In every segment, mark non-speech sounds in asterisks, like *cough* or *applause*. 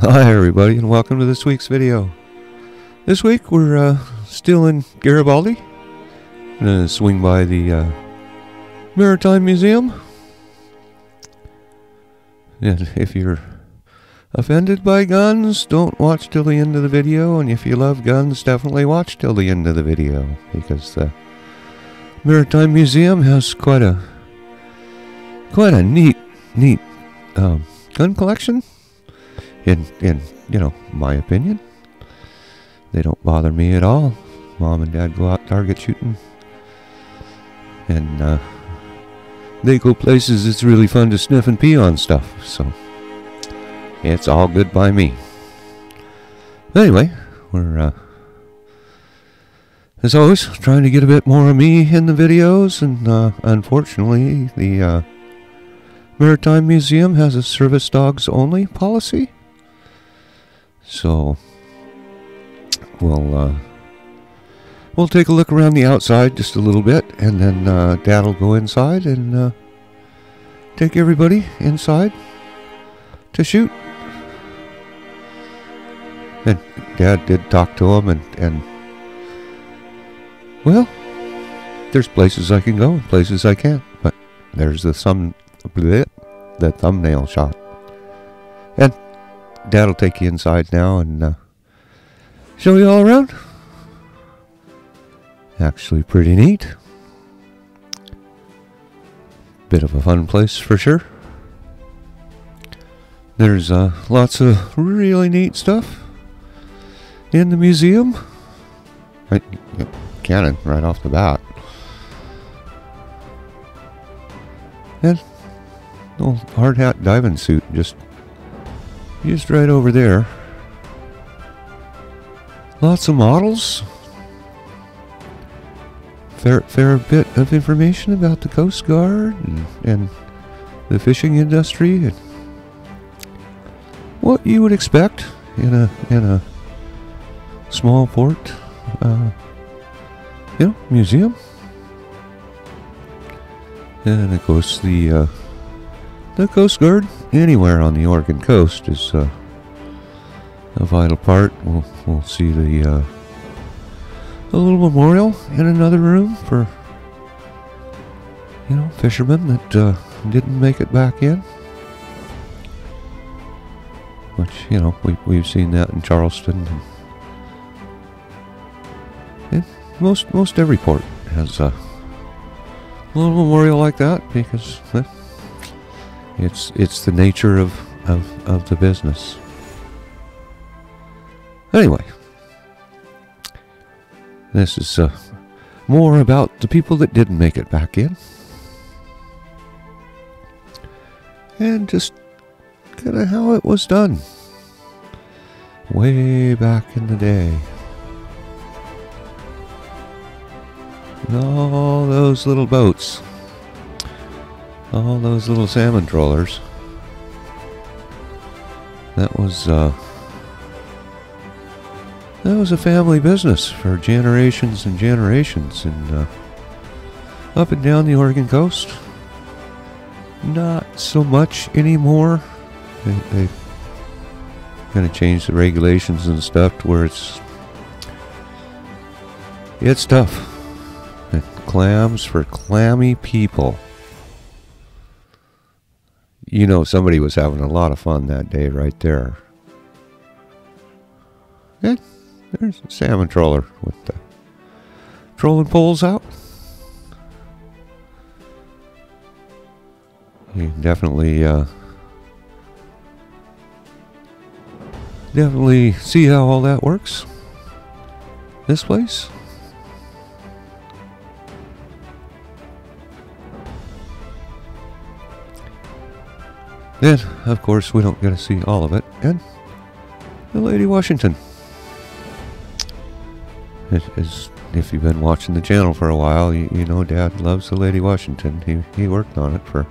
Hi everybody and welcome to this week's video. This week we're uh, still in Garibaldi. Gonna swing by the uh, Maritime Museum. And if you're offended by guns, don't watch till the end of the video. And if you love guns, definitely watch till the end of the video. Because the Maritime Museum has quite a quite a neat, neat um, gun collection in in you know my opinion. They don't bother me at all. Mom and dad go out target shooting. And uh, they go places it's really fun to sniff and pee on stuff so it's all good by me. Anyway we're uh, as always trying to get a bit more of me in the videos and uh, unfortunately the uh, Maritime Museum has a service dogs only policy so we'll uh, we'll take a look around the outside just a little bit, and then uh, Dad'll go inside and uh, take everybody inside to shoot. And Dad did talk to him, and and well, there's places I can go and places I can't, but there's the some the thumbnail shot. And Dad'll take you inside now and uh, show you all around. Actually, pretty neat. Bit of a fun place for sure. There's uh, lots of really neat stuff in the museum. Right, cannon right off the bat. And old hard hat diving suit just just right over there. Lots of models. Fair, fair bit of information about the Coast Guard and, and the fishing industry and what you would expect in a in a small port, uh, you know, museum. And of course the uh, the Coast Guard anywhere on the Oregon coast is uh, a vital part. We'll, we'll see the uh, a little memorial in another room for you know fishermen that uh, didn't make it back in. Which you know we we've seen that in Charleston. And, most most every port has a little memorial like that because. It's it's the nature of, of, of the business. Anyway, this is uh, more about the people that didn't make it back in. And just kind of how it was done. Way back in the day. And all those little boats all those little salmon trawlers. That was uh, that was a family business for generations and generations, and uh, up and down the Oregon coast. Not so much anymore. They, they kind of changed the regulations and stuff to where it's it's tough. And clams for clammy people you know somebody was having a lot of fun that day right there. And there's a salmon trawler with the trolling poles out. You definitely, uh, definitely see how all that works. This place. Then, of course, we don't get to see all of it. And the Lady Washington. Is, if you've been watching the channel for a while, you, you know Dad loves the Lady Washington. He, he worked on it for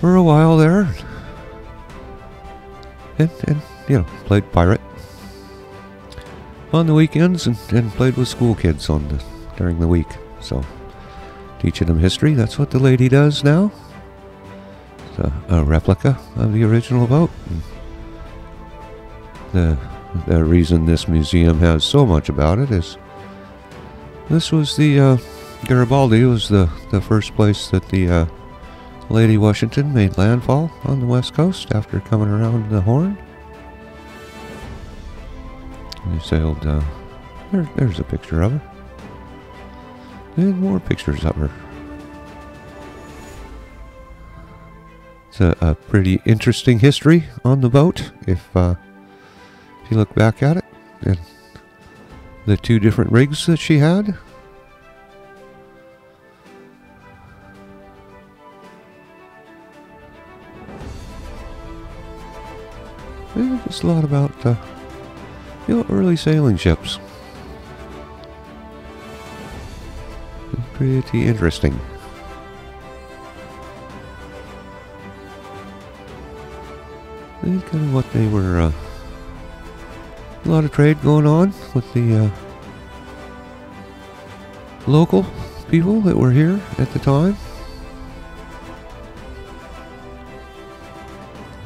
for a while there. And, and you know, played pirate on the weekends and, and played with school kids on the during the week. So teaching them history, that's what the lady does now a, a replica of the original boat. The the reason this museum has so much about it is this was the uh, Garibaldi was the the first place that the uh, Lady Washington made landfall on the west coast after coming around the Horn. They sailed. Uh, there, there's a picture of her. And more pictures of her. It's a, a pretty interesting history on the boat if, uh, if you look back at it. And the two different rigs that she had. Yeah, just a lot about uh, you know, early sailing ships. Pretty interesting. And kind of what they were. Uh, a lot of trade going on with the uh, local people that were here at the time.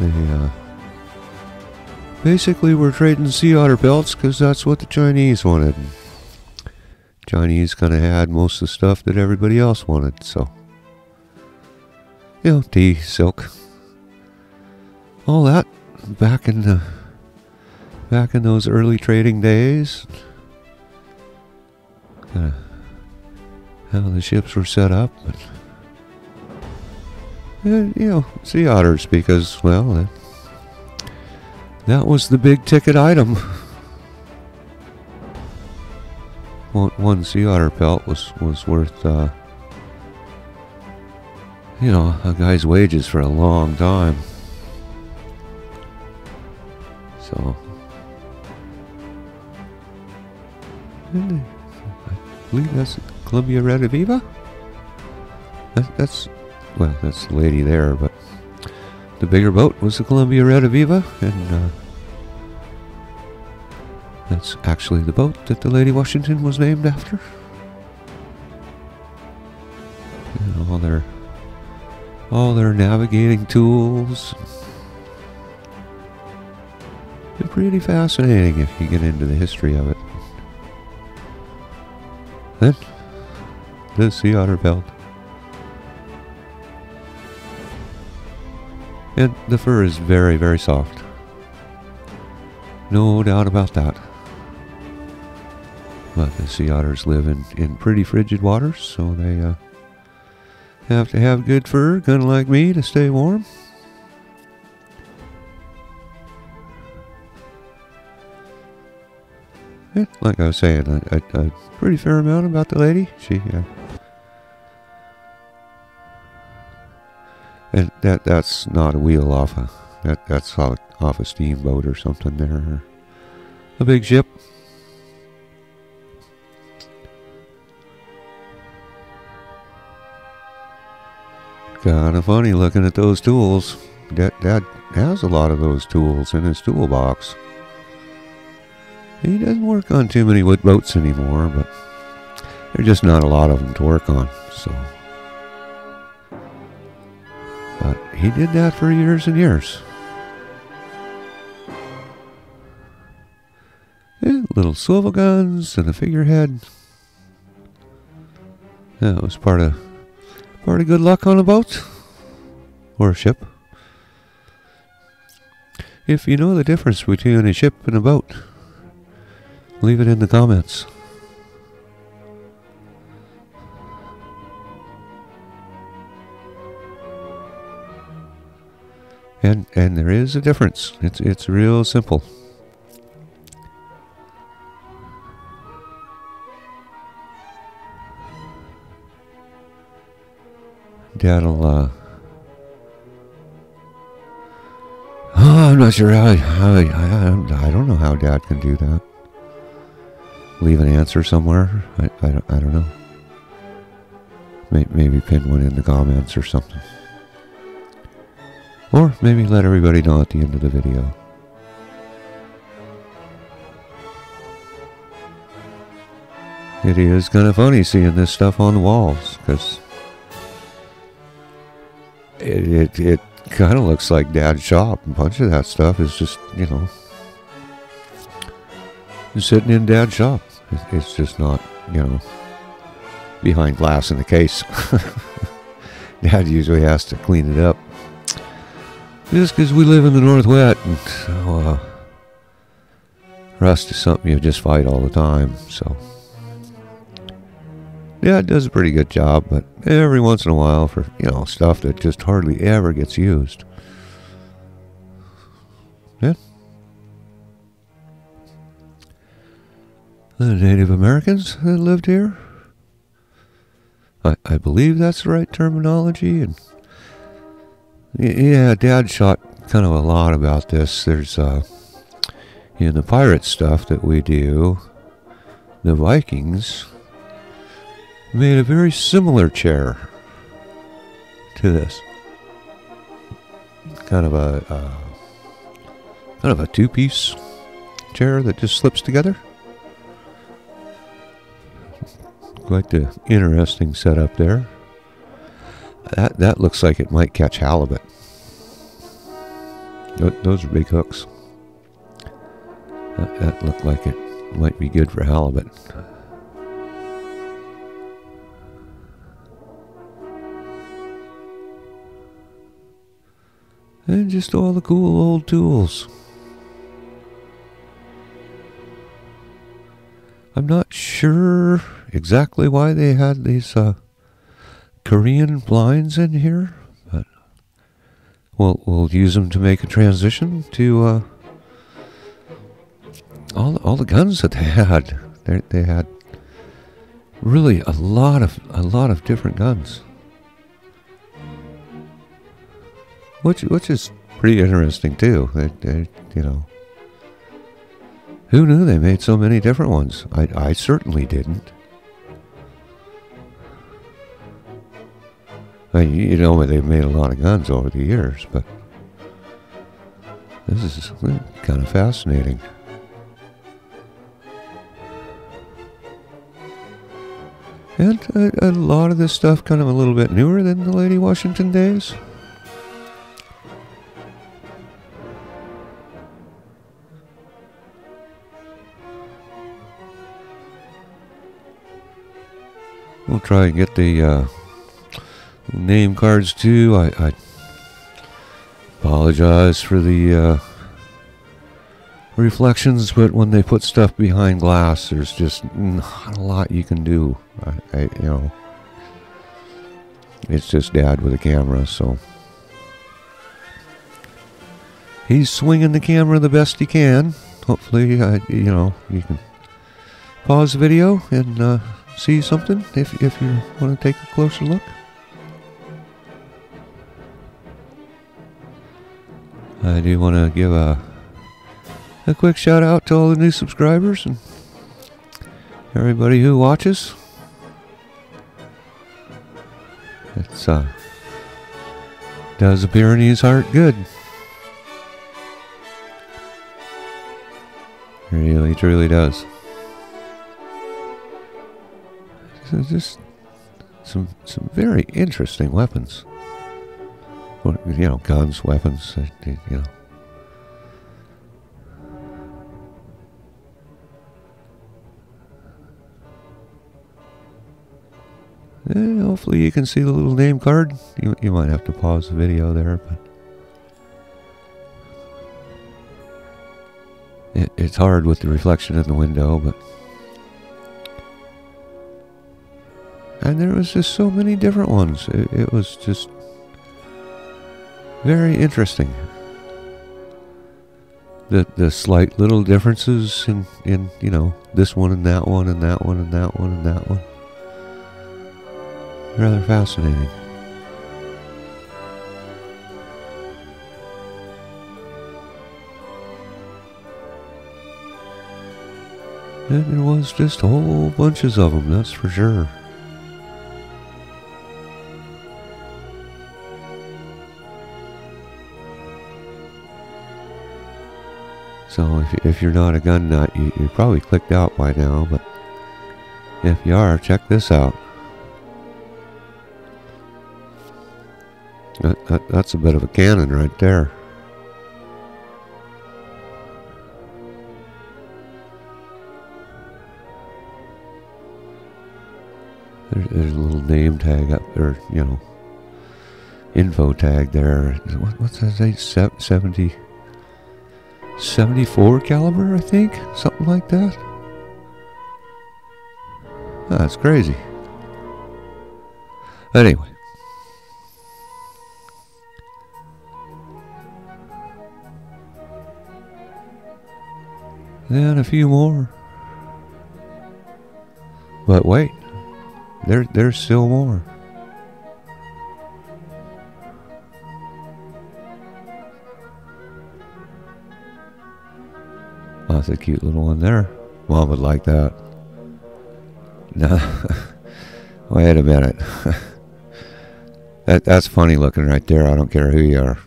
They uh, basically were trading sea otter pelts because that's what the Chinese wanted. Chinese kind of had most of the stuff that everybody else wanted, so. You know, tea, silk, all that back in the back in those early trading days. Of how the ships were set up, but and, you know, sea otters because well, that, that was the big ticket item. One, one sea otter pelt was was worth uh, you know a guy's wages for a long time. I believe that's Columbia Rediviva. That, that's well, that's the lady there, but the bigger boat was the Columbia Rediviva, and uh, that's actually the boat that the Lady Washington was named after. And all their all their navigating tools. It's pretty fascinating if you get into the history of it. Then the sea otter belt. And the fur is very, very soft. No doubt about that. But the sea otters live in, in pretty frigid waters, so they uh, have to have good fur, kind of like me, to stay warm. Yeah, like I was saying, a, pretty fair amount about the lady. She, yeah. and that that's not a wheel off a that that's off a steamboat or something there. A big ship. Kind of funny looking at those tools. Dad, Dad has a lot of those tools in his toolbox. He doesn't work on too many wood boats anymore, but there's just not a lot of them to work on, so. But he did that for years and years. Yeah, little swivel guns and a figurehead. Yeah, it was part of part of good luck on a boat or a ship. If you know the difference between a ship and a boat, Leave it in the comments. And and there is a difference. It's it's real simple. Dad'll uh Oh, *sighs* I'm not sure how, how I, I, I don't know how Dad can do that leave an answer somewhere. I, I, don't, I don't know. Maybe pin one in the comments or something. Or maybe let everybody know at the end of the video. It is kind of funny seeing this stuff on the walls because it, it, it kind of looks like Dad's shop. A bunch of that stuff is just, you know, sitting in Dad's shop. It's just not, you know, behind glass in the case. *laughs* Dad usually has to clean it up. Just because we live in the Northwest, and so, uh, rust is something you just fight all the time, so. Yeah, it does a pretty good job, but every once in a while for, you know, stuff that just hardly ever gets used. The Native Americans that lived here. I, I believe that's the right terminology. And yeah, Dad shot kind of a lot about this. There's uh, in the pirate stuff that we do, the Vikings made a very similar chair to this. Kind of a uh, kind of a two-piece chair that just slips together. Quite the interesting setup there. That that looks like it might catch halibut. Those are big hooks. That, that looked like it might be good for halibut. And just all the cool old tools. I'm not sure exactly why they had these uh, Korean blinds in here, but we'll, we'll use them to make a transition to uh, all, all the guns that they had. They, they had really a lot of a lot of different guns. which which is pretty interesting too. They, they, you know, who knew they made so many different ones? I I certainly didn't. I, you know, they've made a lot of guns over the years, but this is kind of fascinating. And a, a, lot of this stuff kind of a little bit newer than the Lady Washington days. We'll try and get the uh, name cards too. I, I apologize for the uh, reflections, but when they put stuff behind glass, there's just not a lot you can do. I, I, you know, it's just Dad with a camera, so he's swinging the camera the best he can. Hopefully, I, you know, you can pause the video and. Uh, see something if, if you want to take a closer look? I do want to give a, a quick shout out to all the new subscribers and everybody who watches. It's uh, does a Pyrenees heart good. Really, truly does. So just some some very interesting weapons. You know, guns, weapons, uh, you know. Hopefully you can see the little name card. You, you might have to pause the video there, but it, it's hard with the reflection in the window, but and there was just so many different ones. It, it was just very interesting. The the slight little differences in in you know this one and that one and that one and that one and that one. Rather fascinating. And there was just whole bunches of them, that's for sure. So if, if you're not a gun nut, you, you're probably clicked out by now, but if you are, check this out. That, that, that's a bit of a cannon right there. There's, there's, a little name tag up there, you know, info tag there. What, what's that say? 70? 74 caliber, I think, something like that. Ah, that's crazy. Anyway. Then a few more. But wait, there, there's still more. That's a cute little one there. Mom would like that. *laughs* No, wait a minute. *laughs* that that's funny looking right there. I don't care who you are.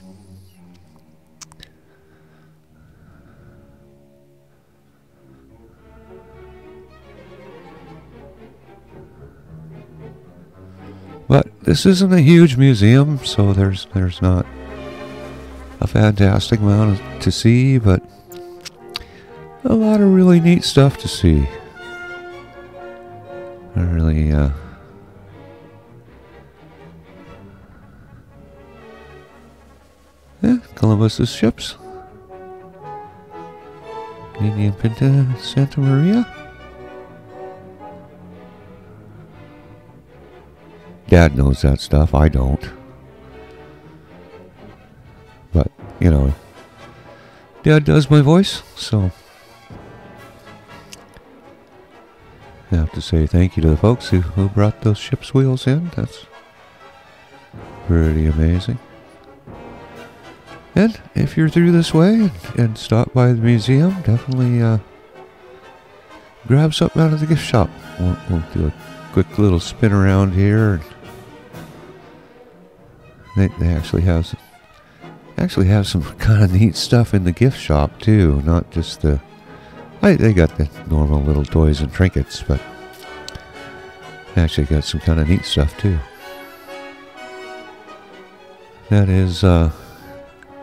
But this isn't a huge museum, so there's there's not a fantastic amount to see, but a lot of really neat stuff to see. I really uh, yeah, Columbus's ships. Indian Pinta Santa Maria. Dad knows that stuff. I don't. But, you know, Dad does my voice, so I have to say thank you to the folks who, who brought those ship's wheels in. That's pretty amazing. And if you're through this way and, and stop by the museum, definitely uh, grab something out of the gift shop. We'll, we'll do a quick little spin around here they, they actually have some, actually have some *laughs* kind of neat stuff in the gift shop too. Not just the I, they got the normal little toys and trinkets, but actually got some kind of neat stuff too. That is, uh,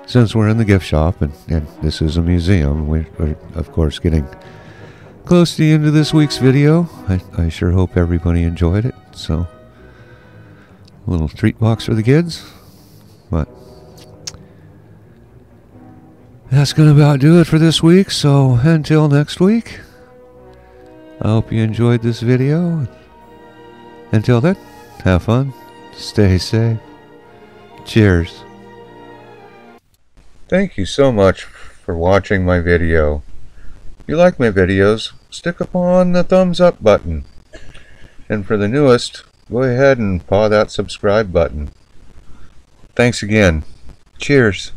since we're in the gift shop and, and this is a museum, we're, we're, of course getting close to the end of this week's video. I, I sure hope everybody enjoyed it. So, a little treat box for the kids. But that's going to about do it for this week. So until next week, I hope you enjoyed this video. Until then, have fun, stay safe. Cheers. Thank you so much for watching my video. If you like my videos, stick upon the thumbs up button. And for the newest, go ahead and paw that subscribe button. Thanks again. Cheers.